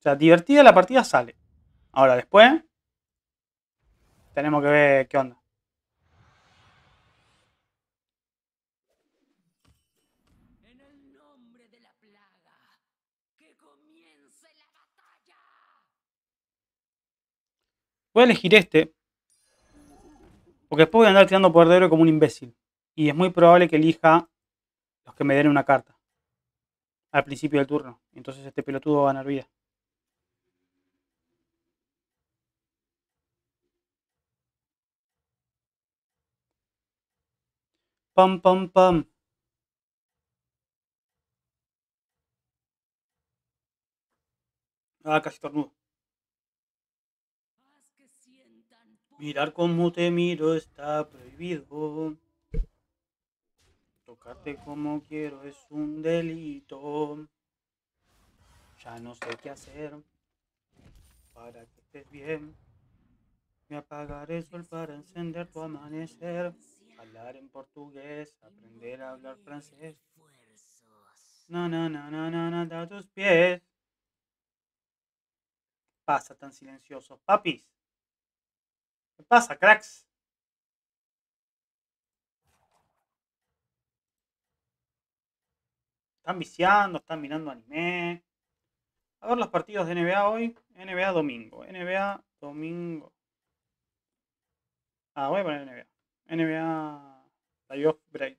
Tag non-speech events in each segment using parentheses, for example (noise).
O sea, divertida la partida sale. Ahora, después... Tenemos que ver qué onda. En. Voy a elegir este. Porque después voy a andar tirando poder de héroe como un imbécil. Y es muy probable que elija los que me den una carta. Al principio del turno. Entonces este pelotudo va a ganar vida. Pam, pam, pam. Ah, casi tornudo. Mirar cómo te miro está prohibido. Tocarte como quiero es un delito. Ya no sé qué hacer para que estés bien. Me apagaré el sol para encender tu amanecer. Hablar en portugués, aprender a hablar francés. No, no, no, no, no, no, a tus pies. ¿Qué pasa tan silencioso? Papis. ¿Qué pasa, cracks? Están viciando, están mirando anime. A ver los partidos de NBA hoy. NBA domingo. NBA domingo. Ah, voy a poner NBA. NBA Playoff Break.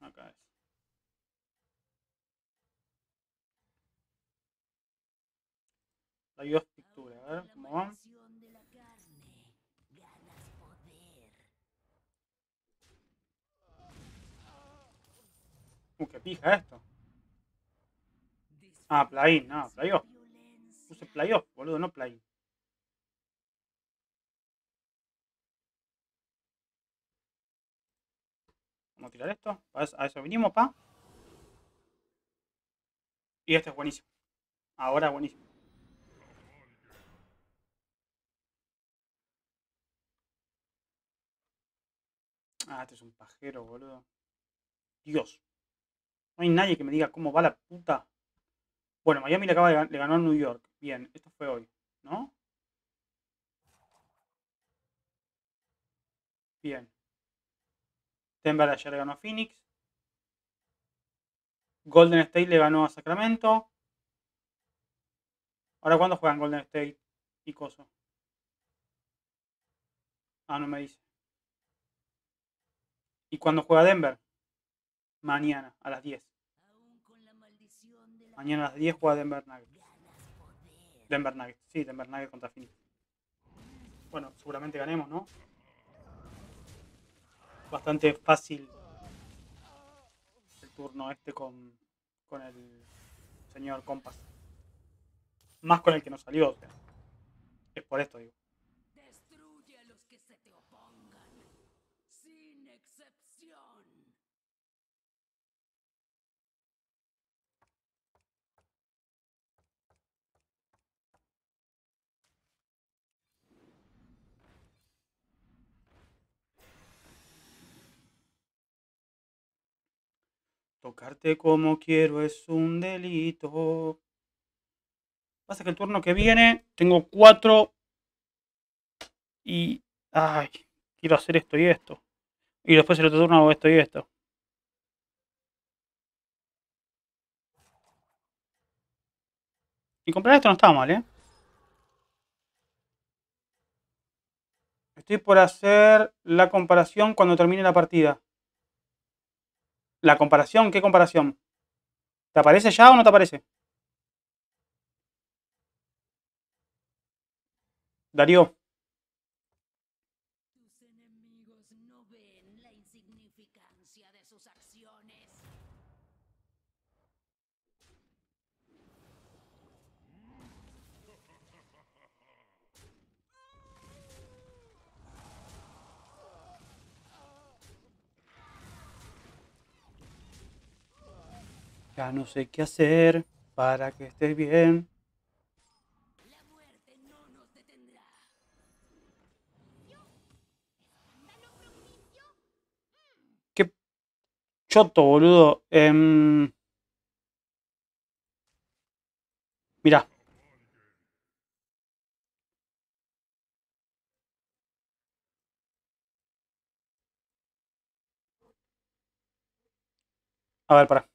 Acá es. Playoff Picture. A ver cómo van. Uh, qué pija esto. Ah, play-in, no, playoff. Puse playoff, boludo, no play. A tirar esto. A eso, vinimos, pa. Y este es buenísimo. Ahora es buenísimo. Ah, este es un pajero, boludo. Dios. No hay nadie que me diga cómo va la puta. Bueno, Miami le acaba de le ganó a New York. Bien, esto fue hoy, ¿no? Bien. Denver ayer ganó a Phoenix. Golden State le ganó a Sacramento. Ahora, ¿cuándo juegan Golden State y Coso? Ah, no me dice. ¿Y cuándo juega Denver? Mañana, a las 10. Aún con la maldición de la Mañana a las 10 juega Denver Nuggets. Denver Nuggets, sí, Denver Nuggets contra Phoenix. Bueno, seguramente ganemos, ¿no? Bastante fácil el turno este con, con el señor Compass. Más con el que nos salió. Es por esto, digo. Destruye a los que se te opongan. Sin excepción. Tocarte como quiero es un delito. Pasa que el turno que viene tengo cuatro y... Ay, quiero hacer esto y esto. Y después el otro turno hago esto y esto. Y comprar esto no está mal, ¿eh? Estoy por hacer la comparación cuando termine la partida. ¿La comparación? ¿Qué comparación? ¿Te aparece ya o no te aparece? Darío, Ya no sé qué hacer para que estés bien. La muerte no nos detendrá. Qué choto, boludo. Eh... Mirá. A ver, para.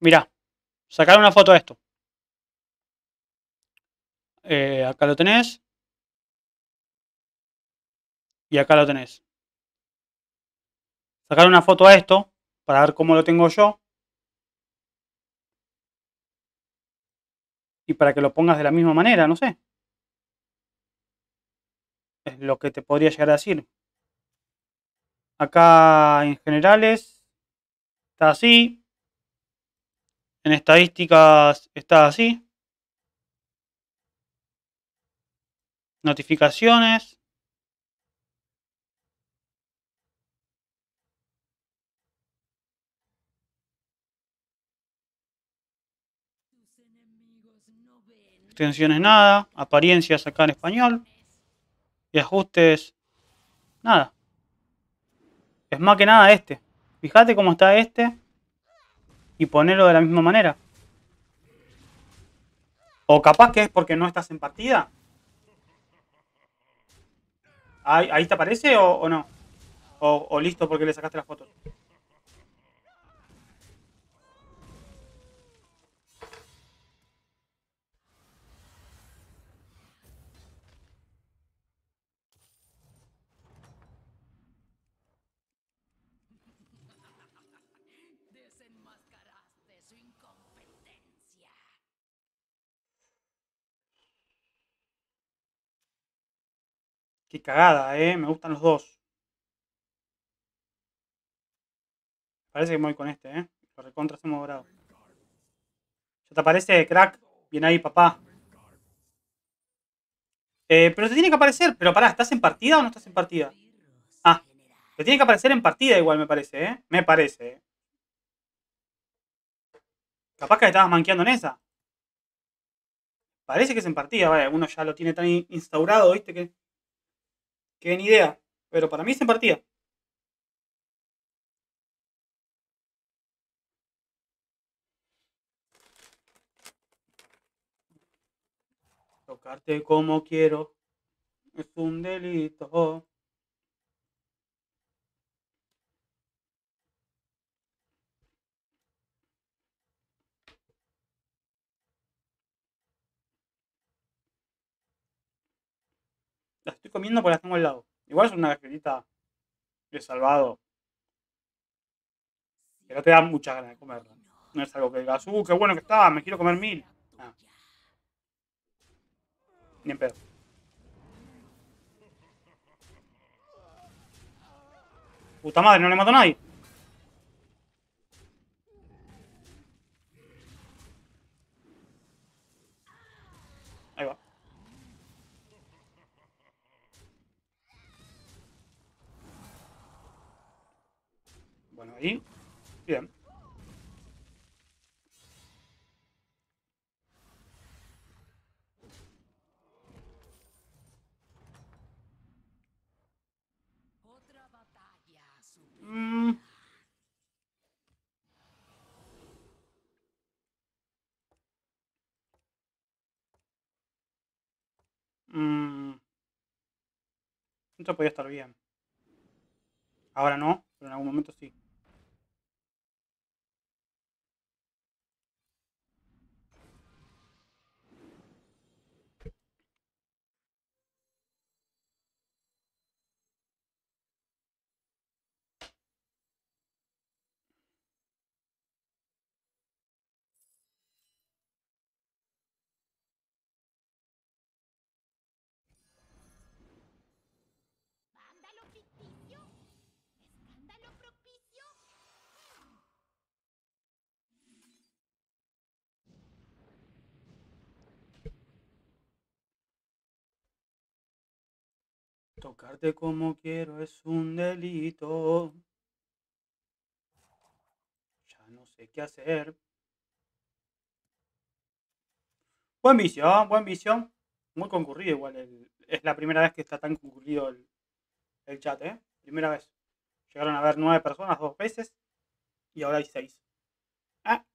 Mirá, sacar una foto de esto. Eh, acá lo tenés. Y acá lo tenés. Sacar una foto a esto para ver cómo lo tengo yo. Y para que lo pongas de la misma manera, no sé. Es lo que te podría llegar a decir. Acá en generales está así. En estadísticas está así. Notificaciones. Extensiones nada. Apariencias acá en español. Y ajustes. Nada. Es más que nada este. Fíjate cómo está este. Y ponerlo de la misma manera. O capaz que es porque no estás en partida. ¿Ahí, ahí te aparece o, no? O, o listo porque le sacaste las fotos. Qué cagada, eh. Me gustan los dos. Parece que me voy con este, eh. Lo recontra hacemos dorado. ¿Ya te aparece, crack? Bien ahí, papá. Eh, pero te tiene que aparecer. Pero pará, ¿estás en partida o no estás en partida? Ah, te tiene que aparecer en partida igual, me parece, ¿eh? Me parece, ¿eh? Capaz que estabas manqueando en esa. Parece que es en partida, vale. Uno ya lo tiene tan in- instaurado, ¿viste? Que, que ni idea. Pero para mí es en partida. Tocarte como quiero es un delito. Comiendo porque las tengo al lado. Igual es una galletita de salvado. Que no te da mucha ganas de comerla. No es algo que digas, uh, qué bueno que está, me quiero comer mil. Ah. Ni en pedo. Puta madre, no le mató a nadie. Ahí va. Bueno, ahí. Bien. Otra batalla superada. Mm. Mm. Esto podría estar bien. Ahora no, pero en algún momento sí. Tocarte como quiero es un delito. Ya no sé qué hacer. Buen ¿ah? buen vicio. Muy concurrido igual. el- es la primera vez que está tan concurrido el, el chat, ¿eh? Primera vez. Llegaron a ver nueve personas dos veces y ahora hay seis. Ah.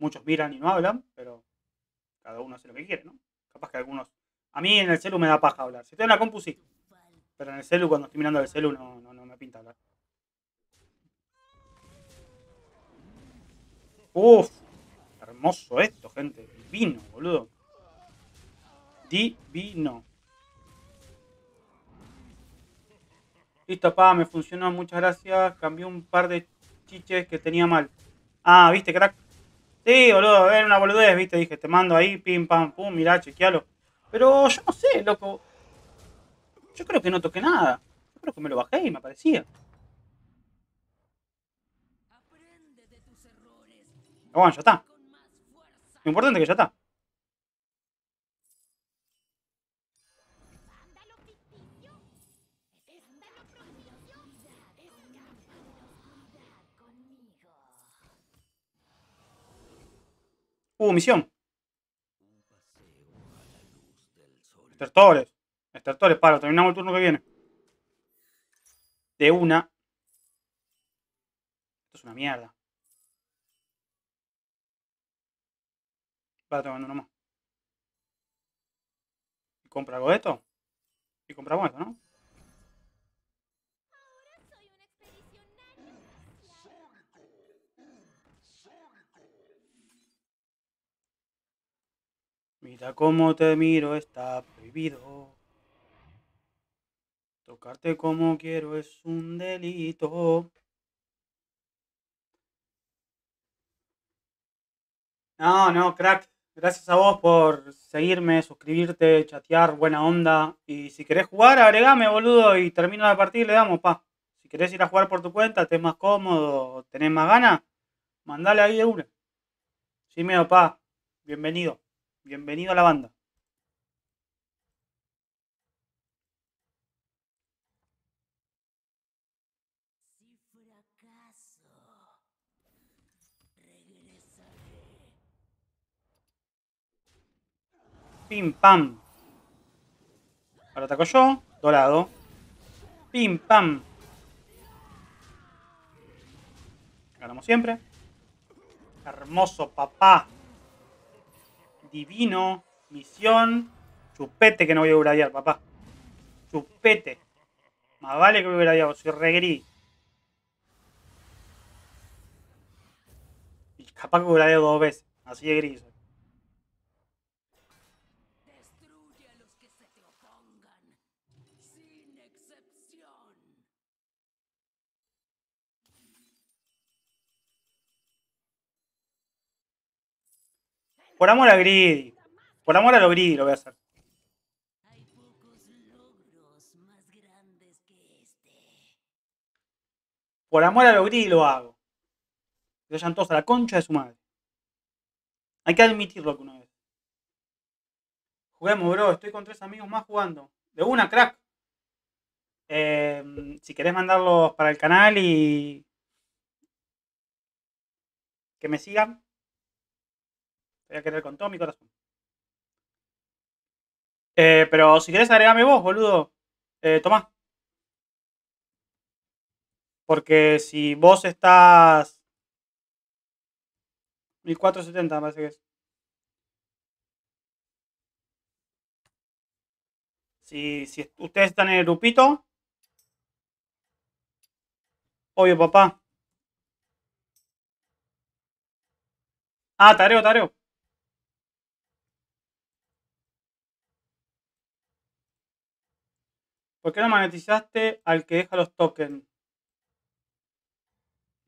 Muchos miran y no hablan, pero cada uno hace lo que quiere, ¿no? Capaz que algunos... A mí en el celu me da paja hablar. Si estoy en la compu, sí. Pero en el celu, cuando estoy mirando el celu, no, no, me pinta hablar. Uf, hermoso esto, gente. Divino, boludo. Divino. Listo, pa, me funcionó, muchas gracias. Cambié un par de chiches que tenía mal. Ah, ¿viste, crack? Sí, boludo, era una boludez, ¿viste? Dije, te mando ahí, pim, pam, pum, mirá, chequealo. Pero yo no sé, loco. Yo creo que no toqué nada. Yo creo que me lo bajé y me aparecía. Pero bueno, ya está. Lo importante es que ya está. Vándalo ficticio. Escándalo propicio. Escapa de la oscuridad conmigo. Uh, misión. Estertores. Estertores, para, terminamos el turno que viene. De una. Esto es una mierda. Para, tengo uno más. ¿Y compra algo de esto? Y compramos esto, ¿no? Mira cómo te miro, está prohibido. Tocarte como quiero es un delito. No, no, crack. Gracias a vos por seguirme, suscribirte, chatear, buena onda. Y si querés jugar, agregame, boludo, y termino la partida y le damos, pa. Si querés ir a jugar por tu cuenta, te es más cómodo, tenés más ganas, mandale ahí de una. Sin miedo, pa. Bienvenido. Bienvenido a la banda. Pim, pam. Ahora ataco yo. Dorado. Pim, pam. Ganamos siempre. Hermoso, papá. Divino. Misión. Chupete que no voy a uradear, papá. Chupete. Más vale que voy a uradear, soy re. Y capaz que uradeo dos veces. Así de gris. Por amor a Greedy. Por amor a lo Greedy lo voy a hacer. Por amor a lo Greedy lo hago. Que vayan todos a la concha de su madre. Hay que admitirlo alguna vez. Juguemos, bro. Estoy con tres amigos más jugando. De una, crack. Eh, si querés mandarlos para el canal y que me sigan, voy a querer con todo mi corazón. Eh, pero si querés agregame vos, boludo, eh, tomá. Porque si vos estás 1470 me parece que es. Si, si ustedes están en el grupito. Obvio, papá. Ah, tareo, tareo. ¿Por qué no monetizaste al que deja los tokens?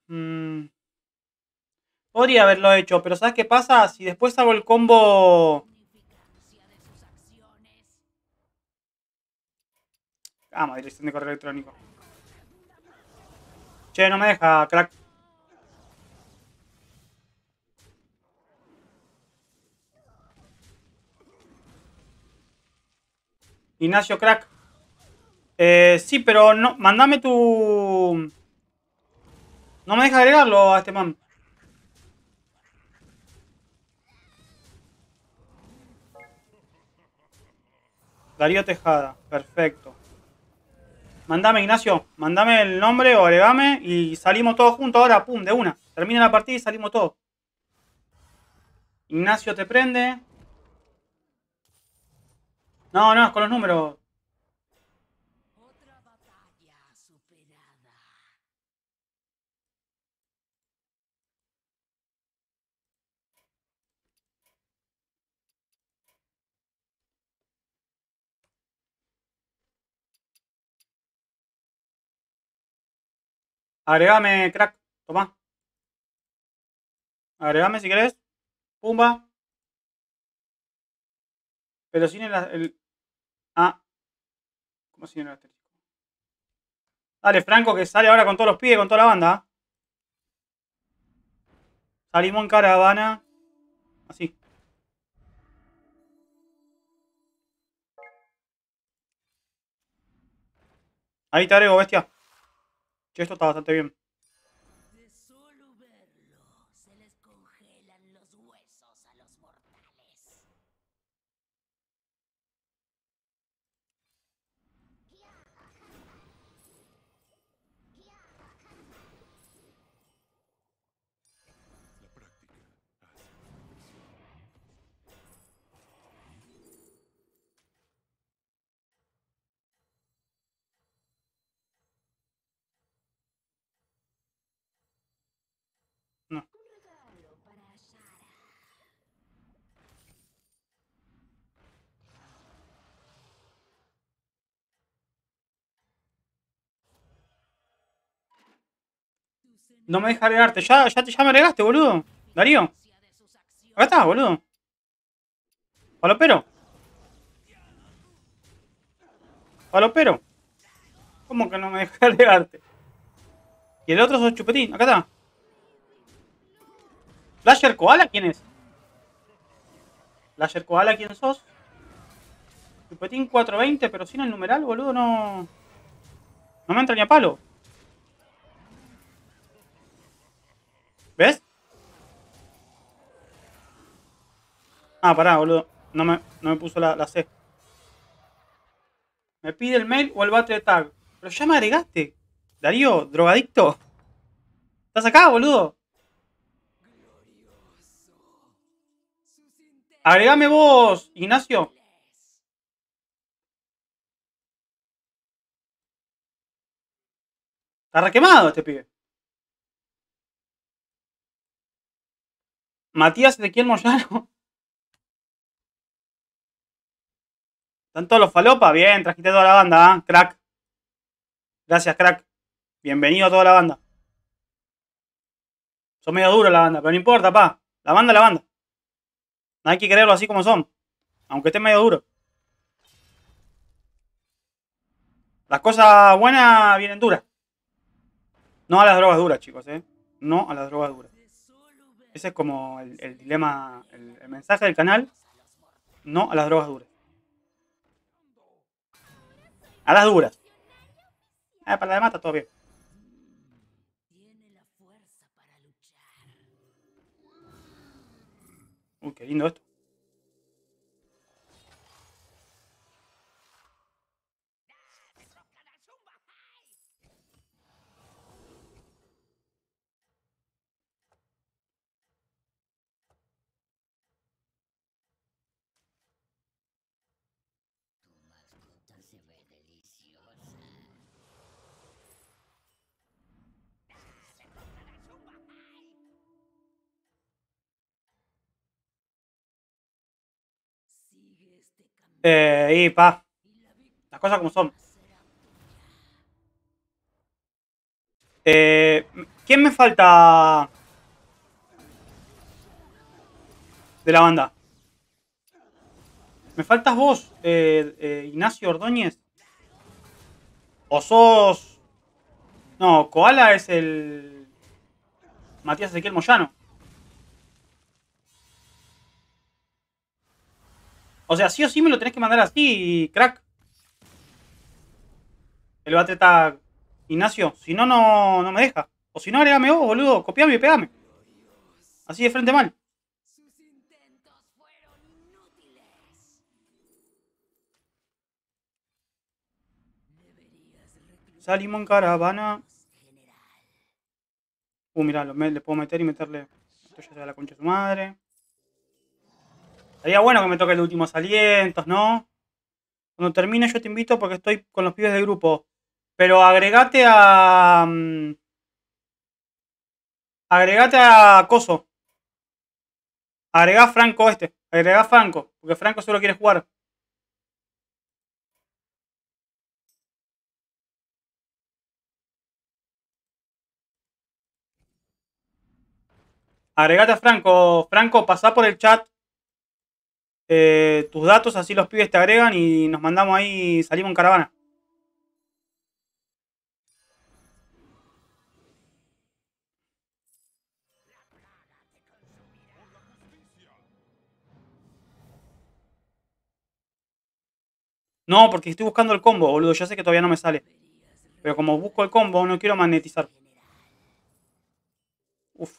Mm, Podría haberlo hecho, pero ¿sabes qué pasa? Si después hago el combo... Vamos, dirección de correo electrónico. Che, no me deja, crack. Ignacio, crack. Eh, sí, pero no, mandame tu... No me deja agregarlo a este man. Darío Tejada, perfecto. Mandame, Ignacio, mandame el nombre o agregame y salimos todos juntos ahora, pum, de una. Termina la partida y salimos todos. Ignacio te prende. No, no, es con los números. Agregame, crack. Tomá. Agregame si querés. Pumba. Pero sin el, Ah. ¿Cómo sin el asterisco? Dale, Franco, que sale ahora con todos los pibes, con toda la banda. Salimos en caravana. Así. Ahí te agrego, bestia. Esto está bastante bien. De solo verlo, se les congelan los huesos a los mortales. La práctica hace perfección. Un regalo para Shara. No me deja agregarte. Ya, ya, ya me agregaste, boludo. Darío. Acá estás, boludo. Palopero. Palopero. ¿Cómo que no me deja (laughs) agregarte? Y el otro es chupetín. Acá está. ¿Flasher Koala quién es? ¿Flasher Koala quién sos? Chupetín 420, pero sin el numeral, boludo, no. No me entra ni a palo. ¿Ves? Ah, pará, boludo. No me, no me puso la, la C. Me pide el mail o el battle tag. Pero ya me agregaste. Darío, drogadicto. ¿Estás acá, boludo? Agregame vos, Ignacio. Está requemado este pibe. Matías Ezequiel Moyano. (laughs) ¿Están todos los falopas? Bien, trajiste toda la banda, ¿ah? Crack. Gracias, crack. Bienvenido a toda la banda. Son medio duros la banda, pero no importa, pa. La banda la banda. No hay que creerlo así como son. Aunque esté medio duro. Las cosas buenas vienen duras. No a las drogas duras, chicos, ¿eh? No a las drogas duras. Ese es como el, dilema, el, mensaje del canal. No a las drogas duras. A las duras. Eh, para la demás está todo bien. Uy, qué lindo esto. Eh, y pa, las cosas como son. Eh, ¿Quién me falta de la banda? ¿Me faltas vos, eh, eh, Ignacio Ordóñez? ¿O sos...? No, Koala es el... Matías Ezequiel Moyano. O sea, sí o sí me lo tenés que mandar así, crack. El bate está Ignacio. Si no, no, no me deja. O si no, agregame vos, boludo. Copiame y pegame. Así de frente mal. Salimos en caravana. Uh, mirá, lo me- le puedo meter y meterle. Esto ya se la concha de su madre. Sería bueno que me toque el último alientos, ¿no? Cuando termine yo te invito porque estoy con los pibes del grupo. Pero agregate a... mm, Agregate a Coso. Agregá Franco este. Agregá Franco. Porque Franco solo quiere jugar. Agregate a Franco. Franco, pasá por el chat eh, tus datos, así los pibes te agregan y nos mandamos ahí, salimos en caravana. No, porque estoy buscando el combo, boludo. Ya sé que todavía no me sale. Pero como busco el combo, no quiero magnetizar. Uf.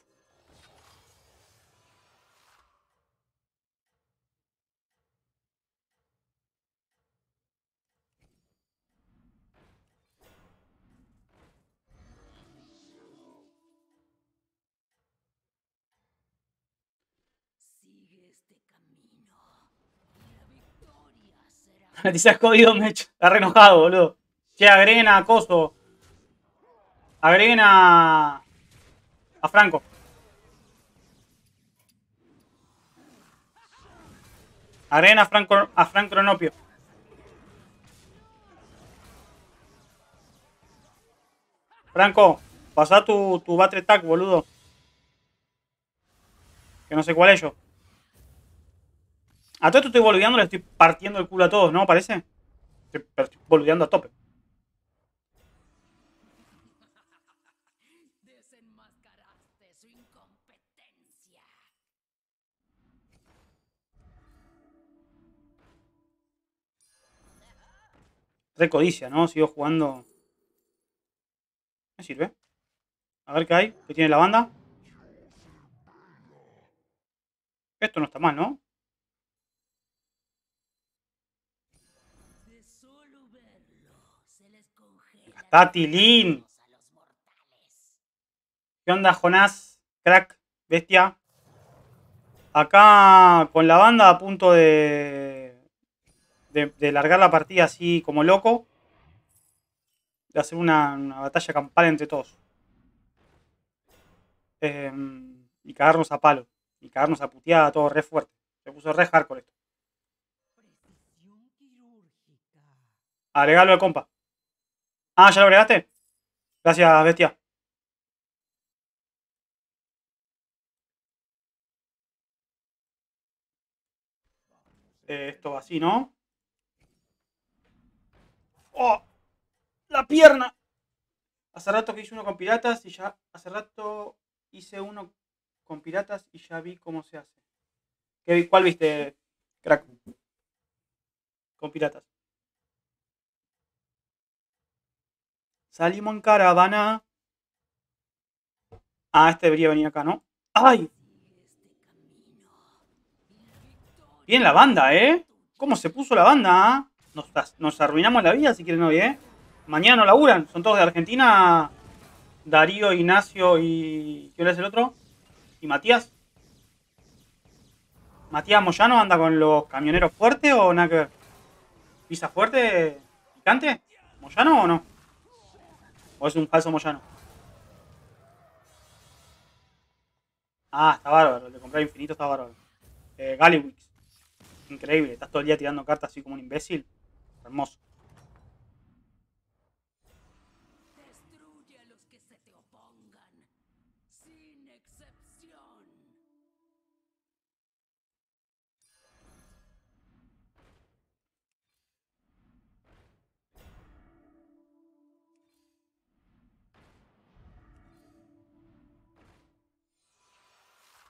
(laughs) será Magnetizar jodido, me Está re enojado, boludo. Che, agreguen a Coso. Agreguen a. A Franco. Agreguen a Franco, a Frank Cronopio. Franco, pasá tu, tu battle tag, boludo. Que no sé cuál es yo. A todo esto estoy boludeando, le estoy partiendo el culo a todos, ¿no? Parece. Estoy, estoy boludeando a tope. Re codicia, ¿no? Sigo jugando. Me sirve. A ver qué hay. ¿Qué tiene la banda? Esto no está mal, ¿no? Congela Está Tilín. a los mortales. ¿Qué onda, Jonás? Crack, bestia. Acá con la banda a punto de, de, largar la partida así como loco. De hacer una, batalla campal entre todos. Em, y cagarnos a palo. Y cagarnos a puteada todo re fuerte. Se puso re hardcore esto. Agregalo al compa. Ah, ¿ya lo agregaste? Gracias, bestia. Eh, esto así, ¿no? ¡Oh! ¡La pierna! Hace rato que hice uno con piratas y ya... Hace rato hice uno con piratas y ya vi cómo se hace. ¿Qué, ¿Cuál viste, crack? Con piratas. Salimos en caravana. Ah, este debería venir acá, ¿no? ¡Ay! Bien la banda, ¿eh? ¿Cómo se puso la banda? ah? Nos, arruinamos la vida si quieren hoy, ¿eh? Mañana no laburan. Son todos de Argentina. Darío, Ignacio y... ¿Quién es el otro? ¿Y Matías? ¿Matías Moyano anda con los camioneros fuertes o nada? ¿Pisa fuerte? ¿Picante? ¿Moyano o no? ¿O es un falso Moyano? Ah, está bárbaro. El de comprar infinito está bárbaro. Eh, Gallywix. Increíble. Estás todo el día tirando cartas así como un imbécil. Hermoso.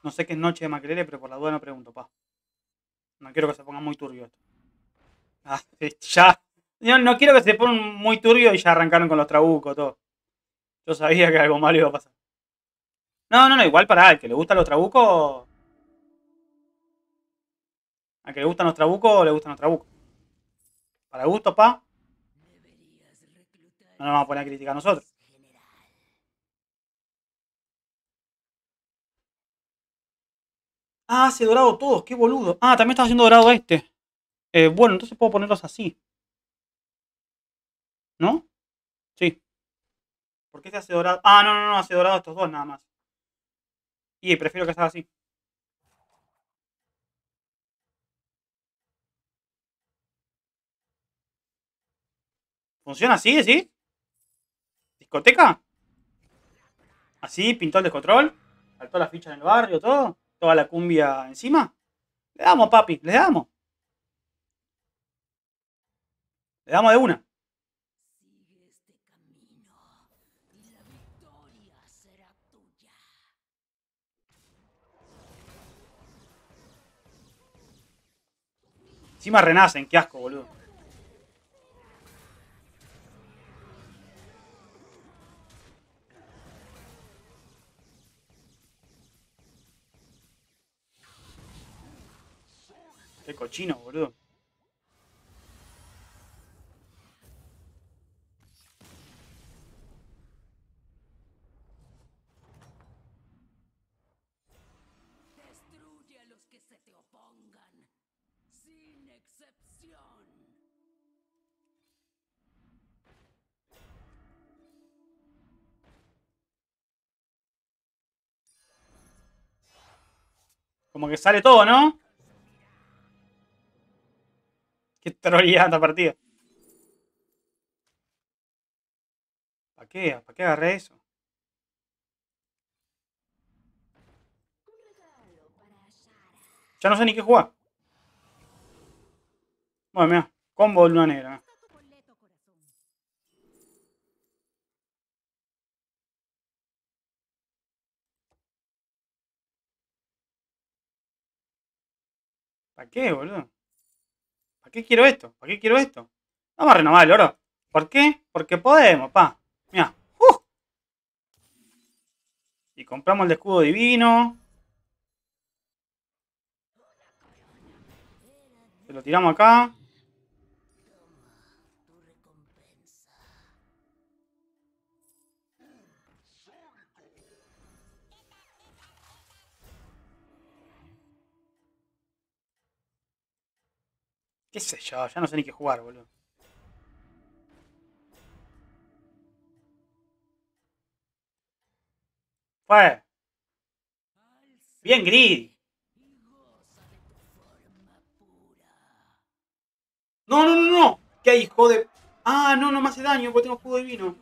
No sé qué es noche de Maquelele, pero por la duda no pregunto, pa. No quiero que se ponga muy turbio esto. Ah, (laughs) ya. Yo no quiero que se ponga muy turbio y ya arrancaron con los trabucos, todo. Yo sabía que algo malo iba a pasar. No, no, no, igual para el que le gustan los trabucos. Al que le gustan los trabucos, le gustan los trabucos. Para gusto, pa. No nos vamos a poner a criticar a nosotros. Ah, hace dorado todos, qué boludo. Ah, también está haciendo dorado este. Eh, bueno, entonces puedo ponerlos así. ¿No? Sí. ¿Por qué este hace dorado? Ah, no, no, no, hace dorado estos dos nada más. Y prefiero que sea así. ¿Funciona así, sí? ¿Discoteca? ¿Así? ¿Pintó el descontrol? Saltó la ficha en el barrio, todo. Toda la cumbia encima. Le damos, papi, le damos. Le damos de una. Sigue este camino. Encima renacen, qué asco, boludo. Qué cochino, boludo. Destruye a los que se te opongan, sin excepción. Como que sale todo, ¿no? Qué troleada esta partida. ¿Para qué? ¿Para qué agarré eso? Ya no sé ni qué jugar. Bueno, mira. Combo de luna negra. ¿Para qué, boludo? ¿Para qué quiero esto? ¿Para qué quiero esto? Vamos a renovar el oro. ¿Por qué? Porque podemos, pa. Mira. ¡Uh! Y compramos el escudo divino. Se lo tiramos acá. ¿Qué sé yo? Ya no sé ni qué jugar, boludo. Fue. Bien pura. No, no, no, no. ¿Qué hijo de...? Ah, no, no me hace daño porque tengo escudo divino.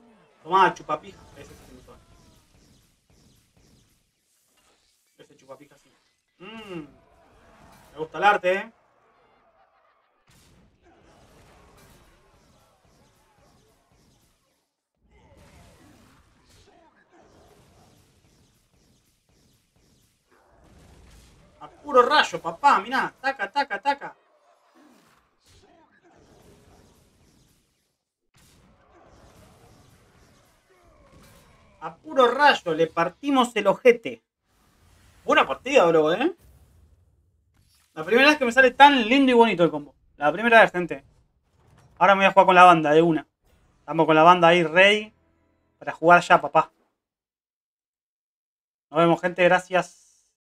Tomá, chupapija. Ese me suena. Ese chupapija sí. Mmm. Me gusta el arte, eh. A puro rayo, papá, mirá. Taca, taca, taca. A puro rayo le partimos el ojete. Buena partida, bro, ¿eh? La primera vez que me sale tan lindo y bonito el combo. La primera vez, gente. Ahora me voy a jugar con la banda de una. Estamos con la banda ahí ready para jugar ya, papá. Nos vemos, gente. Gracias.